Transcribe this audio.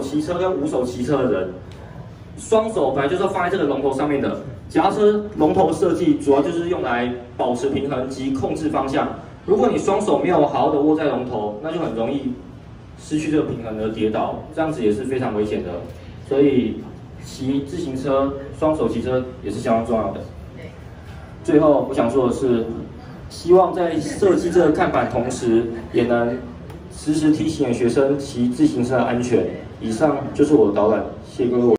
骑车跟无手骑车的人，双手本来就是放在这个龙头上面的。夹车龙头设计主要就是用来保持平衡及控制方向。如果你双手没有好好的握在龙头，那就很容易失去这个平衡而跌倒，这样子也是非常危险的。所以骑自行车双手骑车也是相当重要的。最后我想说的是，希望在设计这个看板同时，也能时时提醒学生骑自行车安全。以上就是我的导览，谢谢各位。